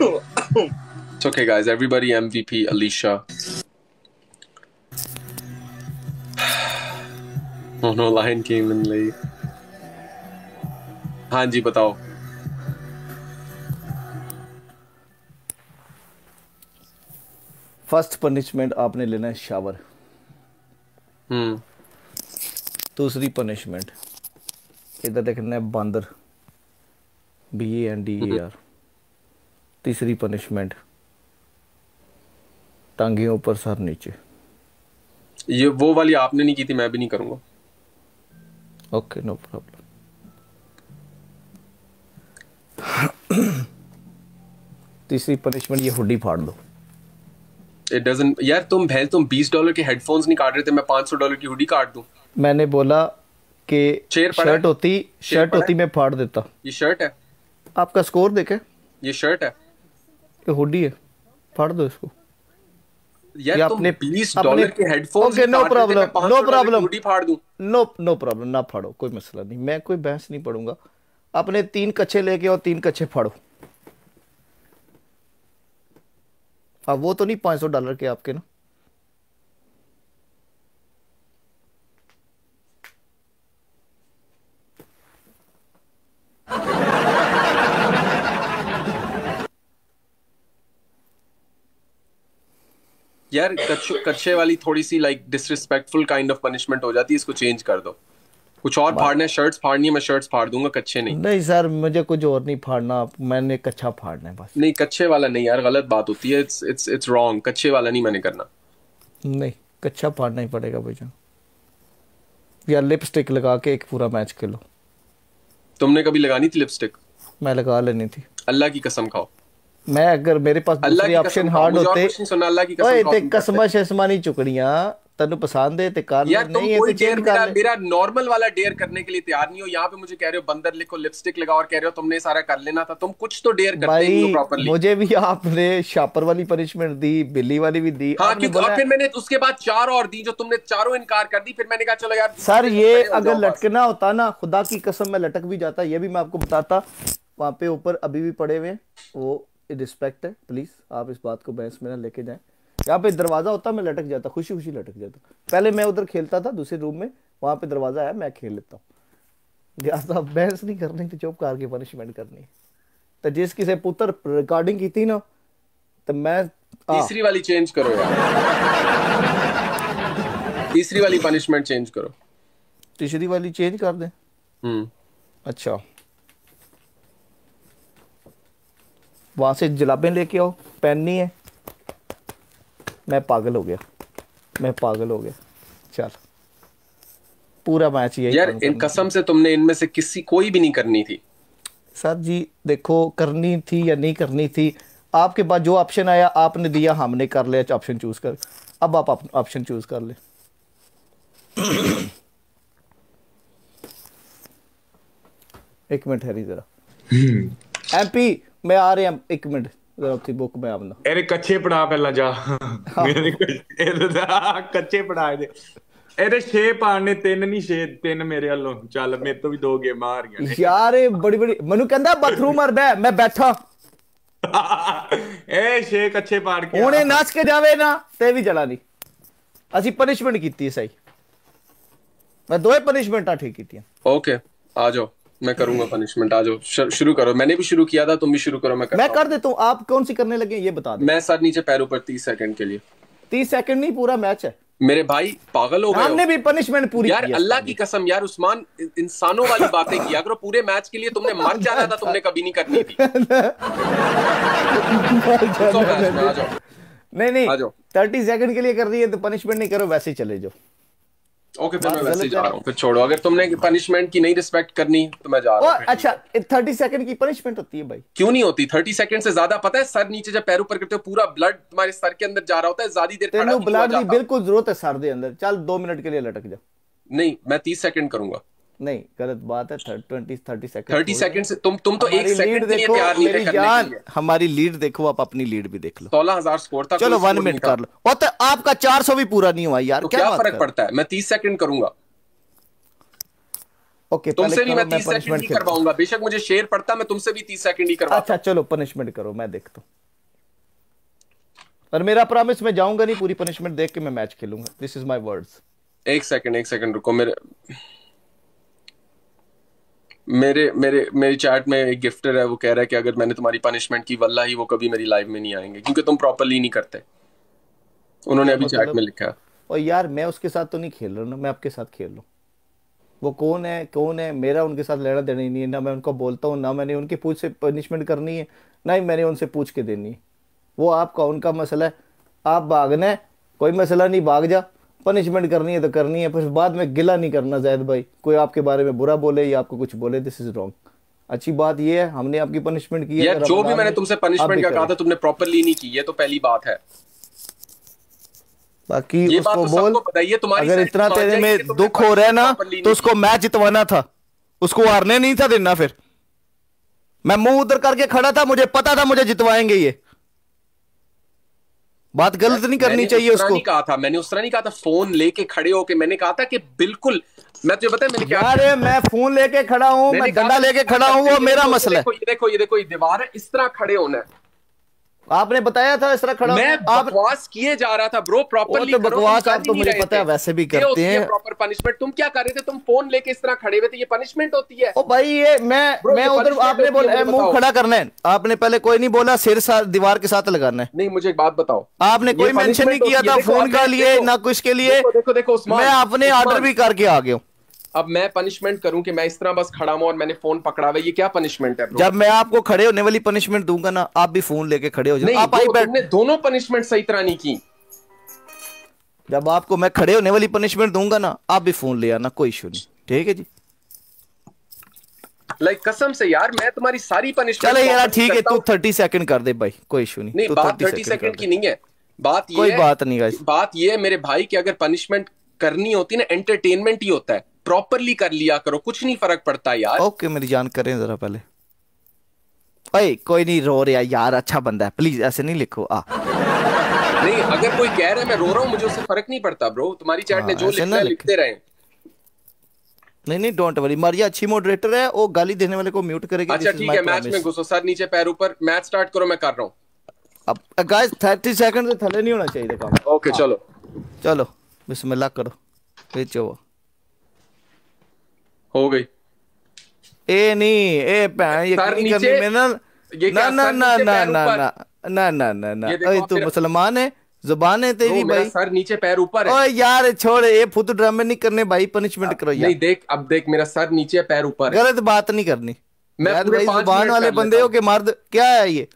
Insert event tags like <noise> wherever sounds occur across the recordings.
It's okay, guys. Everybody MVP Alicia. <sighs> oh no, Lion came in late. हाँ जी बताओ। First punishment आपने लेना है शावर हम्म। दूसरी पनिशमेंट इधर देखना है बंदर। B A N D A R तीसरी पनिशमेंट टांगियों ऊपर सर नीचे। ये वो वाली आपने नहीं की थी मैं भी नहीं करूँगा। ओके नो प्रॉब्लम तीसरी पनिशमेंट ये हुडी फाड़ दो। इट डजंट यार तुम भैंस तुम 20 डॉलर के हेडफोन्स नहीं काट रहे थे मैं 500 डॉलर की हुडी काट दूँ। मैंने बोला कि शर्ट होती शर्ट होती मैं फाड़ देता। ये शर्ट है? आपका स्कोर देखे। ये शर्ट है? ये हुडी है। फाड़ दो इसको। यार ये तुम अपने- 20 डॉलर के headphones okay no problem no problem hoodie फाड़ दूँ। नो नो प्रॉब्लम ना फाड़ो कोई मसला नहीं। मैं कोई बहस नहीं पढ़ूँगा। अपने तीन कच्चे लेके और तीन कच्चे फाड़ो। हाँ वो तो नहीं पाँच सौ डॉलर के आपके ना। यार कच्चे वाली थोड़ी सी like disrespectful kind of punishment हो जाती है इसको चेंज कर दो। कुछ और फाड़ना है शर्ट्स फाड़नी है मैं शर्ट्स फाड़ दूँगा कच्चे नहीं। नहीं सर मुझे कुछ और नहीं फाड़ना मैंने कच्चा फाड़ना है बस। नहीं कच्चे वाला नहीं यार गलत बात होती है इट्स इट्स इट्स रॉन्ग कच्चे वाला नहीं मैंने करना। नहीं कच्चा फाड़ना ही पड़ेगा भाईजान या लिपस्टिक लगा के एक पूरा मैच खेलो। तुमने कभी लगानी थी लिपस्टिक मैं लगा लेनी थी। अल्लाह की कसम खाओ। मैं अगर मेरे पास अल्लाह दूसरे की ऑप्शन कसम खाओ हार्ड मुझे और होते कुछ नहीं सुनना अल्लाह की कसम ਓਏ खाओ ਤੇ तुम करते। ਕਸਮਾਂ ਸ਼ਸਮਾਂ ਨਹੀਂ ਚੁਕਣੀਆਂ ਤੈਨੂੰ ਪਸੰਦ ਹੈ ਤੇ ਕਰ ਲੈ यार तुम नहीं है कोई तो डेयर चेंज मेरा कर ले मेरा नॉर्मल वाला डेयर करने के लिए तैयार नहीं हो यहाँ पे मुझे कह रहे हो बंदर लिखो लिपस्टिक लगाओ और कह रहे हो तुमने सारा कर लेना था तुम कुछ तो डेयर करते ही नहीं हो भाई प्रॉपरली मुझे भी आपने शापर वाली पनिशमेंट दी बिल्ली वाली भी दी हाँ आपने क्योंकि बोला और फिर मैंने उसके बाद चार और दी जो तुमने चारों इनकार कर दी फिर मैंने कहा चलो यार सर तुम ये खड़े हो अगर जाओ बस। लटकना होता ना खुदा की कसम में लटक भी जाता ये भी मैं आपको बताता वहां पे ऊपर अभी भी पड़े हुए हैं वो रिस्पेक्ट है प्लीज़ आप इस बात को बहस में ना लेके जाएँ। यहाँ पे दरवाज़ा होता मैं लटक जाता खुशी खुशी लटक जाता। पहले मैं उधर खेलता था दूसरे रूम में वहाँ पे दरवाज़ा है मैं खेल लेता हूँ। बहस नहीं करनी तो चुप करके पनिशमेंट करनी तो जिस किसी पुत्र रिकॉर्डिंग की थी ना तो मैं तीसरी वाली चेंज करो यार। तीसरी वाली पनिशमेंट चेंज करो। तीसरी वाली चेंज कर दें। हम्म। अच्छा। वहाँ से जलाबें लेके आओ। पेन नहीं है। मैं पागल हो गया। मैं पागल हो गया। चल। पूरा मैच यही यार इन कसम से तुमने इनमें से किसी कोई भी नहीं करनी थी। सर जी देखो करनी थी या नहीं करनी थी आपके पास जो ऑप्शन आया आपने दिया हमने कर लिया ऑप्शन चूज़ कर। अब आप ऑप्शन चूज़ कर ले। एक मिनट है जरा। ਐਮਪੀ ਮੈਂ ਆ ਰਿਹਾ ਇੱਕ ਮਿੰਟ ਜ਼ਰਾ ਉੱਥੇ ਬੁੱਕ ਮੈਂ ਆਪਣਾ ਇਹਨੇ ਕੱਚੇ ਪੜਾ ਪਹਿਲਾਂ ਜਾ। ਮੇਰੇ ਇਹਦਾ ਕੱਚੇ ਪੜਾ ਦੇ ਇਹਦੇ 6 ਪਾਣ ਨੇ 3 ਨਹੀਂ 6 3 ਮੇਰੇ ਵੱਲੋਂ। ਚੱਲ ਮੇਰੇ ਤੋਂ ਵੀ ਦੋ ਗੇਮਾਂ ਆ ਰਹੀਆਂ ਯਾਰ ਇਹ ਬੜੀ ਬੜੀ ਮੈਨੂੰ ਕਹਿੰਦਾ ਬਾਥਰੂਮ ਮਰਦਾ ਮੈਂ ਬੈਠਾ। <laughs> ਇਹ 6 ਕੱਚੇ ਪਾੜ ਕੇ ਹੁਣੇ ਨੱਚ ਕੇ ਜਾਵੇ ਨਾ ਤੇ ਵੀ ਚਲਾ ਨਹੀਂ ਅਸੀਂ ਪਨਿਸ਼ਮੈਂਟ ਕੀਤੀ ਸਹੀ। ਮੈਂ ਦੋਏ ਪਨਿਸ਼ਮੈਂਟਾਂ ਠੀਕ ਕੀਤੀਆਂ। ਓਕੇ ਆ ਜਾਓ। मैं करूँगा पनिशमेंट आ जाओ शुरू करो। मैंने भी शुरू किया था तुम भी शुरू करो मैं मैं कर देता हूँ। आप कौन सी करने लगे ये बता दें। मैं सर नीचे पैरों पर तीस सेकंड के लिए। तीस सेकंड नहीं पूरा मैच है। मेरे भाई पागल हो गए हमने भी पनिशमेंट पूरी यार की अल्लाह की कसम यार उस्मान इंसानों वाली बातें किया करो पूरे मैच के लिए तुमने मर जाना था तुमने कभी नहीं करनी थी। <laughs> नहीं नहीं थर्टी सेकंड के लिए कर रही है तो पनिशमेंट नहीं करो वैसे ही चले जाओ। ओके फिर मैं वैसे जा रहा हूँ फिर छोड़ो। अगर तुमने पनिशमेंट की नहीं रिस्पेक्ट करनी तो मैं जा रहा हूँ। अच्छा थर्टी सेकंड की पनिशमेंट होती है भाई। क्यों नहीं होती? थर्टी सेकंड से ज़्यादा पता है सर नीचे जब पैर ऊपर करते हो पूरा ब्लड तुम्हारे सर के अंदर जा रहा होता है ज़्यादा देर खड़ा ब्लड की बिल्कुल ज़रूरत है सर के अंदर। चल दो मिनट के लिए लटक जा। नहीं मैं तीस सेकंड करूँगा। नहीं गलत बात है twenty thirty second thirty second से तुम तुम तो एक सेकंड देखो तैयार नहीं मेरी जान हमारी लीड देखो आप अपनी लीड भी देख लो। सोलह हज़ार स्कोर था चलो वन मिनट कर लो। और तो आपका चार सौ भी पूरा नहीं हुआ यार तो क्या फ़र्क पड़ता है? मैं तीस सेकंड करूँगा। ओके तुमसे भी मैं तीस सेकंड ही करवाऊँगा। बेशक मुझे शेर पड़ता मैं तुमसे भी तीस सेकंड ही करवाता। अच्छा चलो पनिशमेंट करो मैं देखता हूँ। पर मेरा प्रॉमिस मैं जाऊँगा नहीं पूरी पनिशमेंट देख के मैं मैच खेलूँगा। दिस इज़ माय वर्ड्स एक सेकंड एक सेकंड रुको मेरे मेरे मेरे, मेरी चैट में एक गिफ्टर है, वो कह रहा है कि अगर मैंने तुम्हारी पनिशमेंट की वल्ला ही वो कभी मेरी लाइफ में नहीं आएँगे, क्योंकि तुम प्रॉपरली नहीं करते। उन्होंने अभी चैट में लिखा। और यार, मैं उसके साथ तो नहीं खेल रहा ना, मैं आपके साथ खेल रहा हूँ। वो कौन है कौन है, मेरा उनके साथ लेना देना ही नहीं है, ना मैं उनको बोलता हूँ, ना मैंने उनकी पूछ से पनिशमेंट करनी है, ना ही मैंने उनसे पूछ के देनी है। वो आपका, उनका मसला है। आप भागना है, कोई मसला नहीं, भाग जा। पनिशमेंट करनी है तो करनी है फिर बाद में गिला नहीं करना जैद भाई। कोई आपके बारे में बुरा बोले या आपको कुछ बोले दिस इज़ रॉन्ग अच्छी बात ये है हमने आपकी पनिशमेंट की है यार तो जो भी मैंने तुमसे पनिशमेंट का कहा था तुमने प्रॉपरली नहीं की ये तो पहली बात है। बाकी ये उसको तो बोल तुम्हारी अगर इतना तेरे में दुख हो रहा है ना तो उसको मैच जितवाना था उसको हारने नहीं था देना फिर। मैं मुँह उधर करके खड़ा था मुझे पता था मुझे जितवाएँगे ये। बात गलत नहीं करनी चाहिए उस उसको। नहीं कहा था मैंने उस तरह नहीं कहा था फ़ोन लेके खड़े होके मैंने कहा था कि बिल्कुल मैं तुझे पता है मैंने क्या अरे मैं फ़ोन लेके खड़ा हूँ मैं डंडा लेके खड़ा हूँ वो मेरा मसला है। देखो ये देखो ये देखो ये दीवार है इस तरह खड़े होना है। आपने बताया था इस तरह खड़ा मैं आप बकवास किए जा रहा था ब्रो प्रॉपरली तो बकवास आप तो मुझे पता है वैसे भी करते हैं। प्रॉपर पनिशमेंट तुम क्या कर रहे थे? तुम फ़ोन लेके इस तरह खड़े हुए थे ये पनिशमेंट होती है। ओ भाई ये मैं Bro, मैं उधर आपने बोला मुँह खड़ा करना है। आपने पहले कोई नहीं बोला सिर साथ दीवार के साथ लगाना है। नहीं मुझे एक बात बताओ। आपने कोई मेंशन नहीं किया था फ़ोन का लिए ना कुछ के लिए। देखो देखो देखो मैं अपने ऑर्डर भी करके आ गया हूँ। अब मैं पनिशमेंट करूँ कि मैं इस तरह बस खड़ा हूँ और मैंने फ़ोन पकड़ा हुआ ये क्या पनिशमेंट है जब मैं आपको खड़े होने वाली पनिशमेंट दूँगा ना आप भी फ़ोन लेके खड़े हो जाओ। आप दो, आई बैठ तुमने दोनों पनिशमेंट सही तरह नहीं की। जब आपको मैं खड़े होने वाली पनिशमेंट दूँगा ना आप भी फ़ोन ले आना कोई इशू नहीं। ठीक है जी? लाइक like, कसम से यार मैं तुम्हारी सारी पनिशमेंट चले यार ठीक है तू थर्टी सेकंड कर दे भाई कोई इशू नहीं। नहीं बात 30 थर्टी second सेकंड की नहीं है। बात ये कोई बात नहीं। बात ये है मेरे भाई कि अगर पनिशमेंट करनी होती ना एंटरटेनमेंट ही होता है। प्रॉपरली कर लिया करो कुछ नहीं फ़र्क पड़ता यार। ओके मेरी जान करें जरा पहले। ओए कोई नहीं रो रहा यार अच्छा बंदा है। प्लीज़ ऐसे नहीं लिखो आ। नहीं अगर कोई कह रहा है मैं रो रहा हूँ मुझे उससे फ़र्क नहीं पड़ता ब्रो तुम्हारी चैट ने हाँ, जो लिखना है लिखते रहे। नहीं नहीं डोंट वरी मारिया अच्छी मॉडरेटर है वो गाली देने वाले को म्यूट करेगी अच्छा ठीक है मैच में घुसो। सर नीचे पैर ऊपर। मैच स्टार्ट करो मैं कर रहा हूँ। अब गाइस 30 सेकंड से थले नहीं होना चाहिए काम ओके चलो। चलो बिस्मिल्लाह करो। भेजो हो गई। ए नहीं ए भैन ये सर नहीं नीचे- करनी मैं ना ये ना ना ना ना ना? ना ना ना ना आप तू मुसलमान है? ज़ुबान है तेरी भाई? सर नीचे पैर ऊपर है। ओए यार छोड़ ये फुद ड्रामे नहीं करने भाई पनिशमेंट करो यार। नहीं देख अब देख मेरा सर नीचे है, पैर ऊपर है। गलत बात नहीं करनी। मैं यार पूरे भाई ज़ुबान वाले बंदे हो के मर्द? क्या है ये?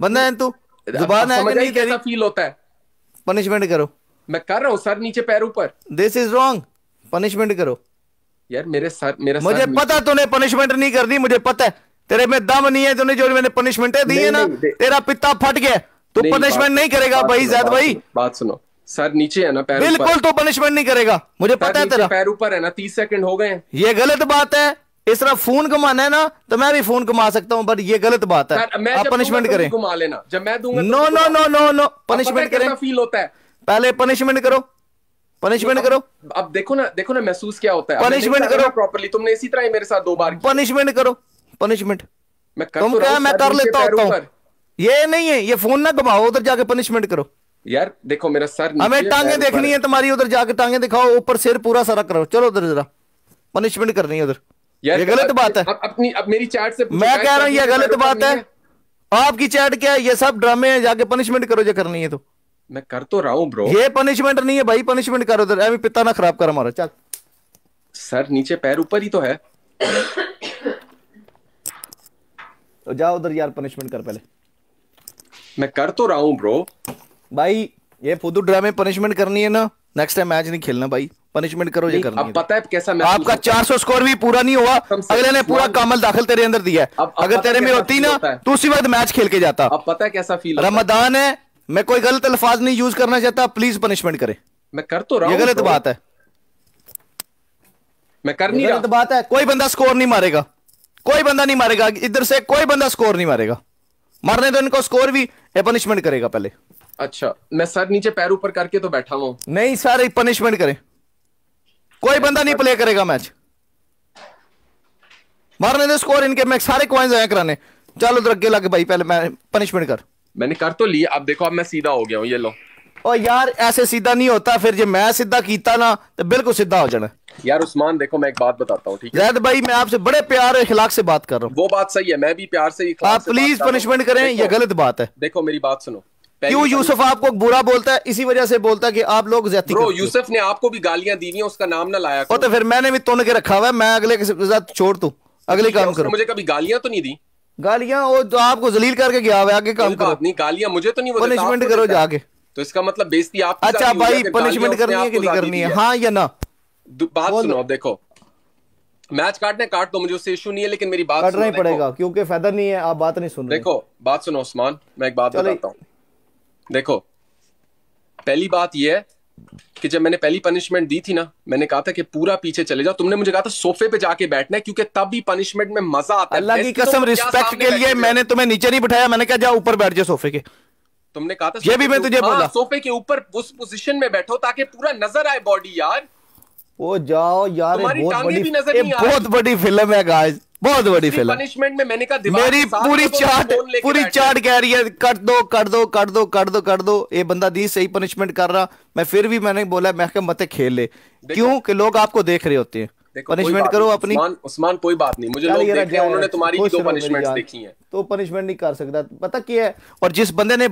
बंदा है तू? ज़ुबान है कि नहीं कैसा तेरी? फील होता है। पनिशमेंट करो। मैं कर रहा हूँ सर नीचे पैर ऊपर। दिस इज़ रॉन्ग पनिशमेंट करो। यार मेरे सर मेरा मुझे सर पता तूने पनिशमेंट नहीं कर दी मुझे पता है। तेरे में दम नहीं है तूने जो मैंने पनिशमेंटें दी है ना तेरा पित्ता फट गया। तू पनिशमेंट नहीं करेगा भाई जैद भाई। बात सुनो। सर नीचे है ना पैर बिल्कुल तो पनिशमेंट नहीं करेगा। मुझे पता है तेरा। पैर ऊपर है ना तीस सेकंड हो गए। हैं ये गलत बात है। इस तरह फ़ोन कमाना है ना तो मैं भी फ़ोन कमा सकता हूँ बट ये गलत बात है। मैं आप पनिशमेंट तो करें। घुमा लेना। जब मैं दूँगा no no no no no punishment करें। फील होता है। पहले पनिशमेंट करो। पनिशमेंट करो। अब देखो ना देखो ना महसूस क्या होता है। Punishment करो। प्रॉपरली तुमने इसी तरह मेरे साथ दो बार पनिशमेंट करो। पनिशमेंट मैं कर तुम तो क्या मैं कर लेता होता हूँ? ये नहीं है ये फ़ोन ना घुमाओ उधर जाके पनिशमेंट करो। यार देखो मेरा सर हमें टांगे देखनी है तुम्हारी उधर जाके टांगे दिखाओ ऊपर सिर पूरा सारा करो। चलो उधर जरा। पनिशमेंट करनी है उधर। ये गलत बात है। अपनी अब मेरी चैट से मैं कह रहा हूँ ये गलत बात है। आपकी चैट क्या है? ये सब ड्रामे हैं जाके पनिशमेंट करो जो करनी है तो। मैं कर तो रहा हूँ ब्रो ये पनिशमेंट नहीं है भाई पनिशमेंट करो उधर। अभी पिता ना खराब कर हमारा चल। सर नीचे पैर ऊपर ही तो है। तो जाओ उधर यार पनिशमेंट कर पहले। मैं कर तो रहा हूँ ब्रो भाई ये फुदू ड्रामे पनिशमेंट करनी है ना नेक्स्ट टाइम मैच नहीं खेलना भाई। पनिशमेंट करो ये करनी अब पता है कैसा महसूस आपका होता है? 400 स्कोर भी पूरा नहीं हुआ अगले ने पूरा कामल दाखिल तेरे अंदर दिया है। अब- अब अगर तेरे में होती ना तो उसी वक्त मैच खेल के जाता। अब पता है कैसा फील रमदान है मैं कोई गलत अल्फाज नहीं यूज़ करना चाहता प्लीज़ पनिशमेंट करे। मैं कर तो रहा ये हूँ गलत बात है। मैं कर नहीं गलत बात है। कोई बंदा स्कोर नहीं मारेगा। कोई बंदा नहीं मारेगा। इधर से कोई बंदा स्कोर नहीं मारेगा। मारने तो इनको स्कोर भी पनिशमेंट करेगा पहले। अच्छा मैं सर नीचे पैर ऊपर करके तो बैठा हुआ नहीं सर पनिशमेंट करें। कोई बंदा नहीं प्ले करेगा मैच मारने दे स्कोर इनके मैं सारे कॉइन्स आए कराने। चल उधर अगे लगे भाई पहले मैं पनिशमेंट कर। मैंने कर तो लिया। अब देखो अब मैं सीधा हो गया हूँ ये लो। ओ यार ऐसे सीधा नहीं होता फिर जो मैं सीधा कीता ना तो बिल्कुल सीधा हो जाना। यार उस्मान देखो मैं एक बात बताता हूँ ठीक है? जैद भाई मैं आपसे बड़े प्यार और इखलाक से बात कर रहा हूँ। वो बात सही है मैं भी प्यार से आप प्लीज़। पनिशमेंट करें ये गलत बात है। देखो मेरी बात सुनो। क्यों यूसुफ आपको बुरा बोलता है? इसी वजह से बोलता है कि आप लोग ज़्यादा ब्रो यूसुफ ने आपको भी गालियाँ दी हैं उसका नाम ना लाया तो फिर मैंने भी तुन के रखा हुआ है मैं अगले के साथ छोड़ तू अगले काम करो। मुझे कभी गालियाँ तो नहीं दी? गालियाँ वो तो आपको जलील करके गया हुआ आगे काम करो। नहीं गालियाँ मुझे तो नहीं वो पनिशमेंट करो। जाके। तो इसका मतलब बेइज्जती आपकी अच्छा भाई पनिशमेंट करनी है कि नहीं करनी है? हाँ या ना? बात सुनो अब देखो। मैच काटने काट दो मुझे उससे इशू नहीं है लेकिन मेरी बात सुनो, ही पड़ेगा क्योंकि फ़ायदा नहीं है आप बात नहीं सुन रहे। देखो बात सुनो उस्मान मैं एक बात। बताता हूँ। देखो पहली बात यह है कि जब मैंने पहली पनिशमेंट दी थी ना मैंने कहा था कि पूरा पीछे चले जाओ। तुमने मुझे कहा था सोफे पे जाके बैठना है क्योंकि तब भी पनिशमेंट में मज़ा आता है। अल्लाह की तो कसम रिस्पेक्ट के लिए मैंने तुम्हें नीचे नहीं बिठाया मैंने कहा जाओ ऊपर बैठ जाओ सोफे के। तुमने कहा था ये भी मैं तुझे हाँ, बोला। सोफे के ऊपर उस पोजीशन में बैठो ताकि पूरा नज़र आए बॉडी यार। ओ जाओ यार बहुत बड़ी बहुत बड़ी फ़िल्म है गाइस बहुत बड़ी फ़िल्म पनिशमेंट में मैंने कहा मेरी पूरी फ़ोन लेके पूरी। चाट कह रही है कर दो कर दो कर दो कर दो कर दो। ये बंदा दी सही पनिशमेंट कर रहा। मैं फिर भी मैंने बोला मैं क्या मत खेल। ले क्यों? कि लोग आपको देख रहे होते हैं। पनिशमेंट करो अपनी। उस्मान कोई बात नहीं। मुझे लोग देख रहे हैं उन्होंने तुम्हारी दो पनिशमेंट्स देखी हैं। तो पनिशमेंट नहीं कर सकता। पता क्या है? और जिस बंदे ने